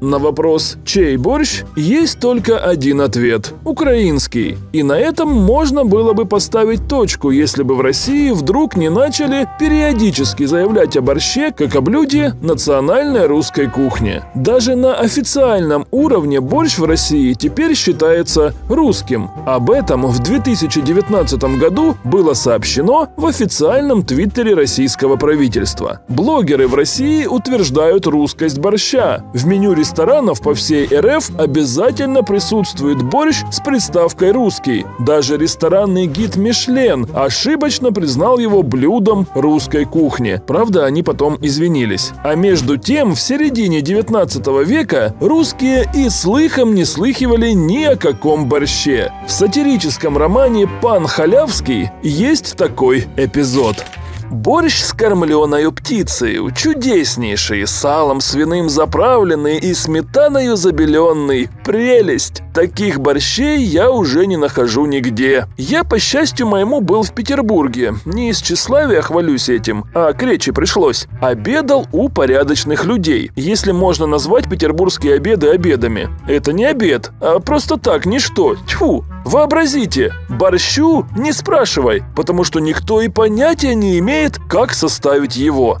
На вопрос «Чей борщ?» есть только один ответ – украинский. И на этом можно было бы поставить точку, если бы в России вдруг не начали периодически заявлять о борще как о блюде национальной русской кухни. Даже на официальном уровне борщ в России теперь считается русским. Об этом в 2019 году было сообщено в официальном твиттере российского правительства. Блогеры в России утверждают русскость борща. В меню ресторанов по всей РФ обязательно присутствует борщ с приставкой «русский». Даже ресторанный гид «Мишлен» ошибочно признал его блюдом русской кухни. Правда, они потом извинились. А между тем, в середине 19 века русские и слыхом не слыхивали ни о каком борще. В сатирическом романе «Пан Халявский» есть такой эпизод. Борщ с кормленою птицей, чудеснейший, салом свиным заправленный и сметаною забеленный. Прелесть! Таких борщей я уже не нахожу нигде. Я, по счастью моему, был в Петербурге. Не из тщеславия хвалюсь этим, а к речи пришлось. Обедал у порядочных людей, если можно назвать петербургские обеды обедами. Это не обед, а просто так, ничто. Тьфу! Вообразите, борщу не спрашивай, потому что никто и понятия не имеет, как составить его.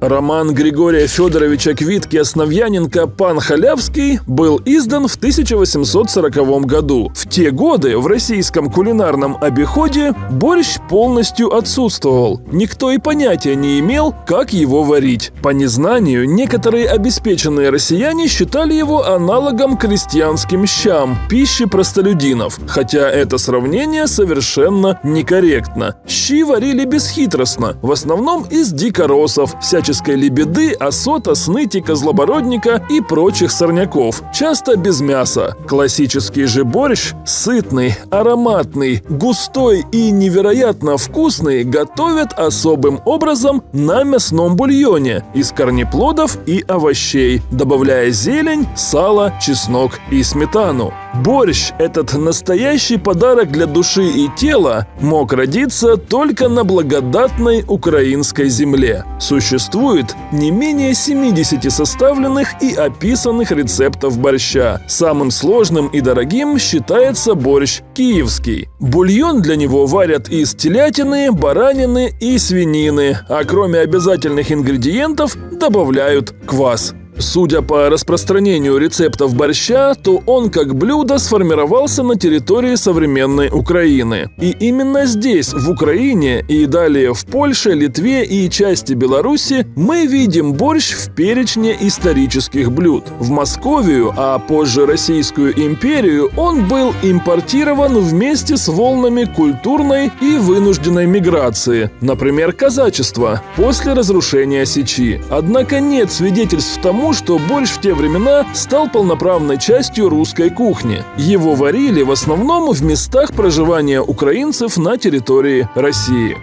Роман Григория Федоровича Квитки Основьяненко «Пан Халявский» был издан в 1840 году. В те годы в российском кулинарном обиходе борщ полностью отсутствовал. Никто и понятия не имел, как его варить. По незнанию, некоторые обеспеченные россияне считали его аналогом крестьянским щам, пищи простолюдинов, хотя это сравнение совершенно некорректно. Щи варили бесхитростно, в основном из дикоросов, всяческих всяческой лебеды, осота, снытика, злобородника и прочих сорняков, часто без мяса. Классический же борщ, сытный, ароматный, густой и невероятно вкусный, готовят особым образом на мясном бульоне из корнеплодов и овощей, добавляя зелень, сало, чеснок и сметану. Борщ, этот настоящий подарок для души и тела, мог родиться только на благодатной украинской земле. Существует не менее 70 составленных и описанных рецептов борща. Самым сложным и дорогим считается борщ киевский. Бульон для него варят из телятины, баранины и свинины, а кроме обязательных ингредиентов добавляют квас. Судя по распространению рецептов борща, то он как блюдо сформировался на территории современной Украины. И именно здесь, в Украине и далее в Польше, Литве и части Беларуси мы видим борщ в перечне исторических блюд. В Московию, а позже Российскую империю, он был импортирован вместе с волнами культурной и вынужденной миграции, например, казачества, после разрушения Сечи. Однако нет свидетельств тому, что борщ в те времена стал полноправной частью русской кухни. Его варили в основном в местах проживания украинцев на территории России.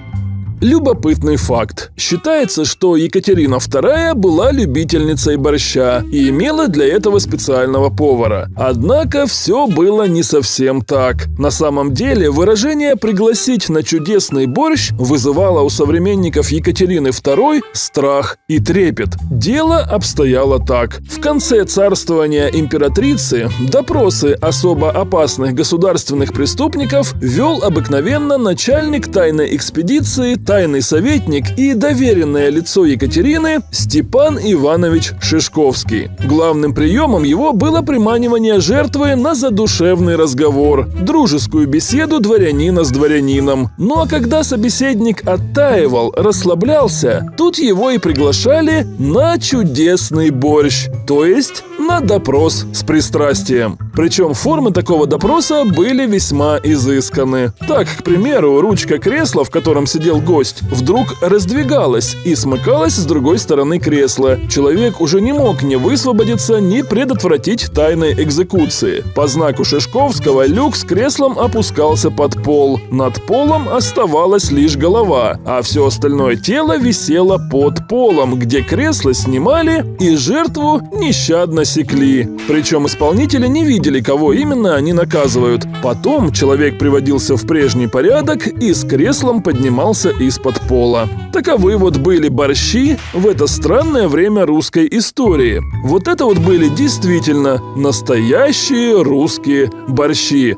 Любопытный факт. Считается, что Екатерина II была любительницей борща и имела для этого специального повара. Однако все было не совсем так. На самом деле выражение «пригласить на чудесный борщ» вызывало у современников Екатерины II страх и трепет. Дело обстояло так. В конце царствования императрицы допросы особо опасных государственных преступников вел обыкновенно начальник тайной экспедиции тайный советник и доверенное лицо Екатерины Степан Иванович Шишковский. Главным приемом его было приманивание жертвы на задушевный разговор, дружескую беседу дворянина с дворянином. Ну а когда собеседник оттаивал, расслаблялся, тут его и приглашали на чудесный борщ, то есть на допрос с пристрастием. Причем формы такого допроса были весьма изысканы. Так, к примеру, ручка кресла, в котором сидел гость, вдруг раздвигалась и смыкалась с другой стороны кресла. Человек уже не мог ни высвободиться, ни предотвратить тайной экзекуции. По знаку Шишковского люк с креслом опускался под пол. Над полом оставалась лишь голова, а все остальное тело висело под полом, где кресло снимали и жертву нещадно секли. Причем исполнители не видели видели, кого именно они наказывают. Потом человек приводился в прежний порядок и с креслом поднимался из-под пола. Таковы вот были борщи в это странное время русской истории. Вот это вот были действительно настоящие русские борщи.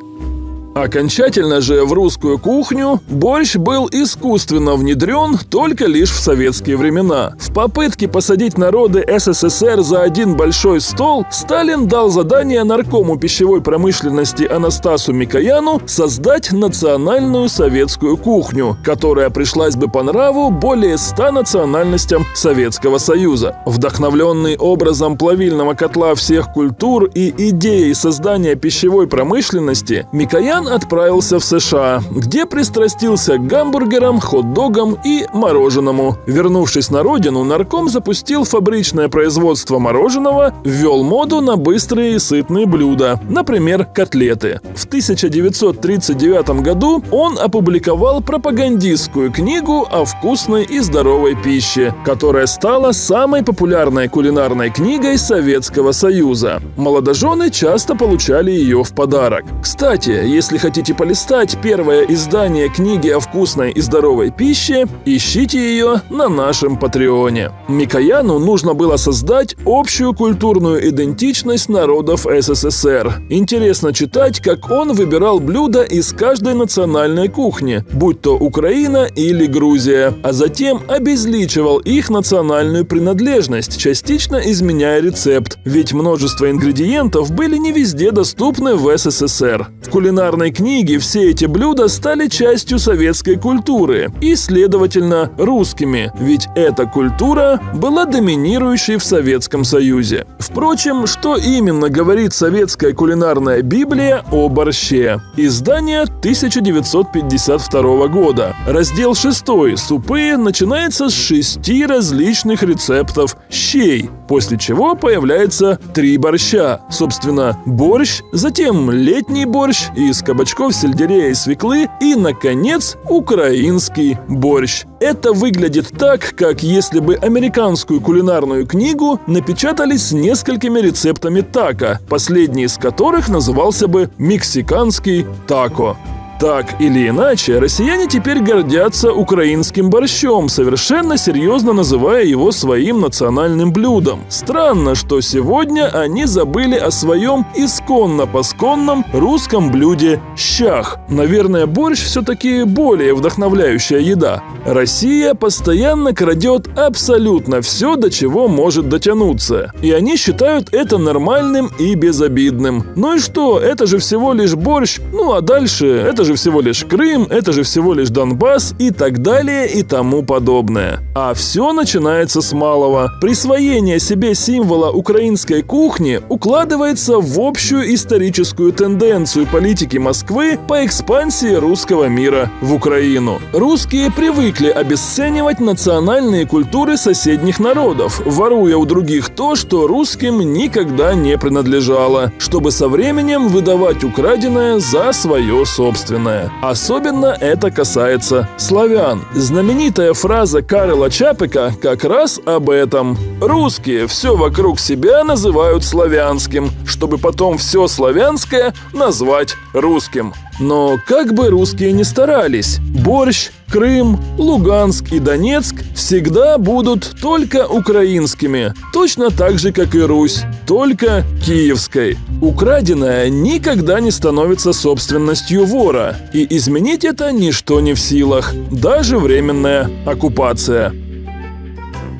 Окончательно же в русскую кухню борщ был искусственно внедрен только лишь в советские времена. В попытке посадить народы СССР за один большой стол Сталин дал задание наркому пищевой промышленности Анастасу Микояну создать национальную советскую кухню, которая пришлась бы по нраву более ста национальностям Советского Союза. Вдохновленный образом плавильного котла всех культур и идеей создания пищевой промышленности, Микоян отправился в США, где пристрастился к гамбургерам, хот-догам и мороженому. Вернувшись на родину, нарком запустил фабричное производство мороженого, ввел моду на быстрые и сытные блюда, например, котлеты. В 1939 году он опубликовал пропагандистскую книгу о вкусной и здоровой пище, которая стала самой популярной кулинарной книгой Советского Союза. Молодожены часто получали ее в подарок. Кстати, если хотите полистать первое издание книги о вкусной и здоровой пище, ищите ее на нашем Патреоне. Микояну нужно было создать общую культурную идентичность народов СССР. Интересно читать, как он выбирал блюда из каждой национальной кухни, будь то Украина или Грузия, а затем обезличивал их национальную принадлежность, частично изменяя рецепт, ведь множество ингредиентов были не везде доступны в СССР. В кулинарной кулинарной книги все эти блюда стали частью советской культуры и, следовательно, русскими, ведь эта культура была доминирующей в Советском Союзе. Впрочем, что именно говорит советская кулинарная Библия о борще? Издание 1952 года. Раздел 6 «Супы» начинается с шести различных рецептов щей, после чего появляется три борща. Собственно, борщ, затем летний борщ из кабачков, сельдерея и свеклы и, наконец, украинский борщ. Это выглядит так, как если бы американскую кулинарную книгу напечатали с несколькими рецептами тако, последний из которых назывался бы «мексиканский тако». Так или иначе, россияне теперь гордятся украинским борщом, совершенно серьезно называя его своим национальным блюдом. Странно, что сегодня они забыли о своем исконно-посконном русском блюде щах. Наверное, борщ все-таки более вдохновляющая еда. Россия постоянно крадет абсолютно все, до чего может дотянуться. И они считают это нормальным и безобидным. Ну и что, это же всего лишь борщ, ну а дальше это же же всего лишь Крым, это же всего лишь Донбасс и так далее и тому подобное. А все начинается с малого. Присвоение себе символа украинской кухни укладывается в общую историческую тенденцию политики Москвы по экспансии русского мира в Украину. Русские привыкли обесценивать национальные культуры соседних народов, воруя у других то, что русским никогда не принадлежало, чтобы со временем выдавать украденное за свое собственное собственное. Особенно это касается славян. Знаменитая фраза Карла Чапика как раз об этом. Русские все вокруг себя называют славянским, чтобы потом все славянское назвать русским. Но как бы русские ни старались, борщ, Крым, Луганск и Донецк всегда будут только украинскими, точно так же, как и Русь, только киевской. Украденное никогда не становится собственностью вора, и изменить это ничто не в силах, даже временная оккупация.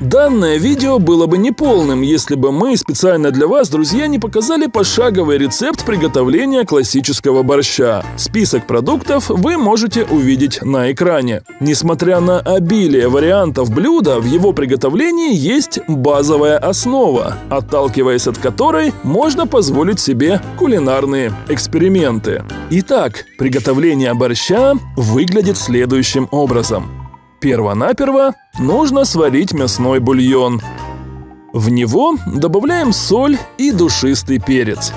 Данное видео было бы неполным, если бы мы специально для вас, друзья, не показали пошаговый рецепт приготовления классического борща. Список продуктов вы можете увидеть на экране. Несмотря на обилие вариантов блюда, в его приготовлении есть базовая основа, отталкиваясь от которой можно позволить себе кулинарные эксперименты. Итак, приготовление борща выглядит следующим образом. Первонаперво нужно сварить мясной бульон. В него добавляем соль и душистый перец.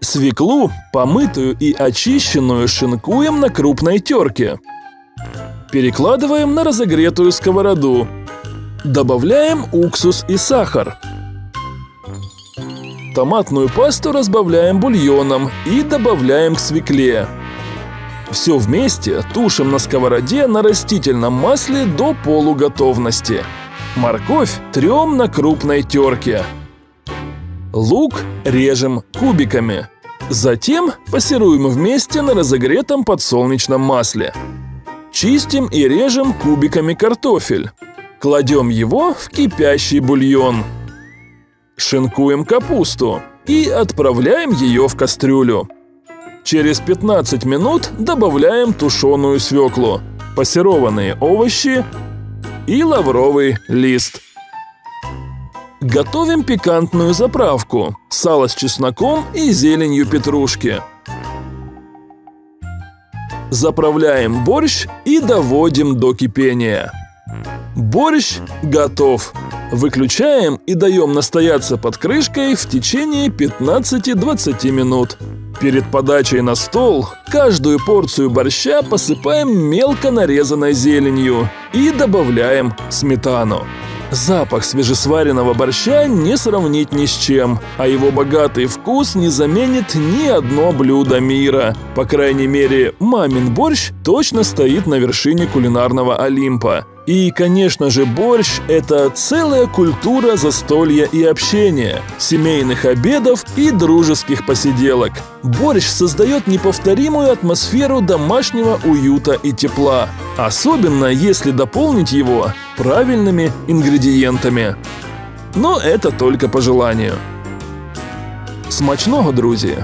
Свеклу, помытую и очищенную, шинкуем на крупной терке. Перекладываем на разогретую сковороду. Добавляем уксус и сахар. Томатную пасту разбавляем бульоном и добавляем к свекле. Все вместе тушим на сковороде на растительном масле до полуготовности. Морковь трем на крупной терке. Лук режем кубиками. Затем пассируем вместе на разогретом подсолнечном масле. Чистим и режем кубиками картофель. Кладем его в кипящий бульон. Шинкуем капусту и отправляем ее в кастрюлю. Через 15 минут добавляем тушеную свеклу, пассерованные овощи и лавровый лист. Готовим пикантную заправку – сало с чесноком и зеленью петрушки. Заправляем борщ и доводим до кипения. Борщ готов. Выключаем и даем настояться под крышкой в течение 15-20 минут. Перед подачей на стол каждую порцию борща посыпаем мелко нарезанной зеленью и добавляем сметану. Запах свежесваренного борща не сравнить ни с чем, а его богатый вкус не заменит ни одно блюдо мира. По крайней мере, мамин борщ точно стоит на вершине кулинарного Олимпа. И, конечно же, борщ – это целая культура застолья и общения, семейных обедов и дружеских посиделок. Борщ создает неповторимую атмосферу домашнего уюта и тепла, особенно если дополнить его правильными ингредиентами. Но это только по желанию. Смачного, друзі!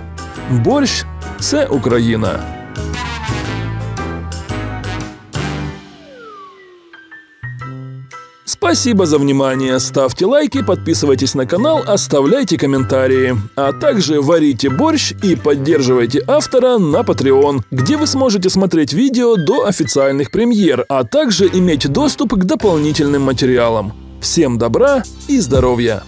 Борщ – це Україна. Спасибо за внимание. Ставьте лайки, подписывайтесь на канал, оставляйте комментарии. А также варите борщ и поддерживайте автора на Patreon, где вы сможете смотреть видео до официальных премьер, а также иметь доступ к дополнительным материалам. Всем добра и здоровья!